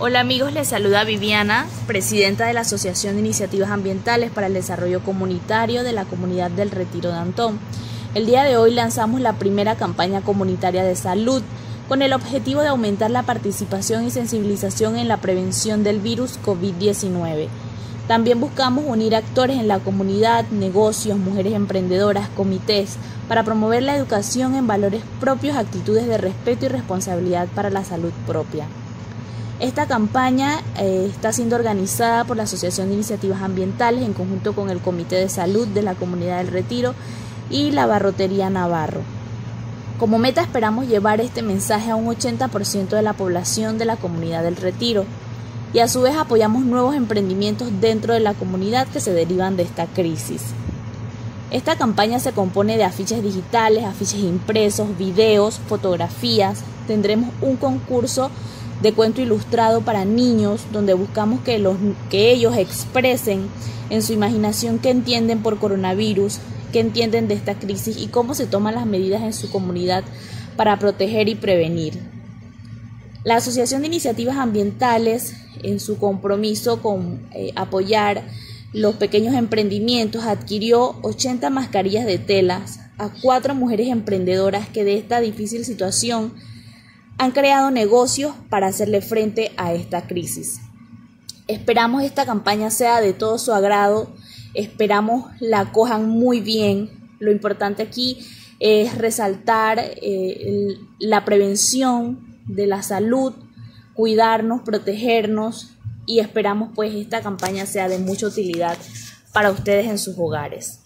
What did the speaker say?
Hola amigos, les saluda Viviana, presidenta de la Asociación de Iniciativas Ambientales para el Desarrollo Comunitario de la Comunidad del Retiro de Antón. El día de hoy lanzamos la primera campaña comunitaria de salud con el objetivo de aumentar la participación y sensibilización en la prevención del virus COVID-19. También buscamos unir actores en la comunidad, negocios, mujeres emprendedoras, comités, para promover la educación en valores propios, actitudes de respeto y responsabilidad para la salud propia. Esta campaña eh, está siendo organizada por la Asociación de Iniciativas Ambientales en conjunto con el Comité de Salud de la Comunidad del Retiro y la Barrotería Navarro. Como meta esperamos llevar este mensaje a un 80% de la población de la Comunidad del Retiro y a su vez apoyamos nuevos emprendimientos dentro de la comunidad que se derivan de esta crisis. Esta campaña se compone de afiches digitales, afiches impresos, videos, fotografías. Tendremos un concurso de cuento ilustrado para niños, donde buscamos que, los, que ellos expresen en su imaginación qué entienden por coronavirus, qué entienden de esta crisis y cómo se toman las medidas en su comunidad para proteger y prevenir. La Asociación de Iniciativas Ambientales, en su compromiso con eh, apoyar los pequeños emprendimientos, adquirió 80 mascarillas de telas a cuatro mujeres emprendedoras que de esta difícil situación han creado negocios para hacerle frente a esta crisis. Esperamos esta campaña sea de todo su agrado, esperamos la cojan muy bien. Lo importante aquí es resaltar eh, la prevención de la salud, cuidarnos, protegernos y esperamos pues esta campaña sea de mucha utilidad para ustedes en sus hogares.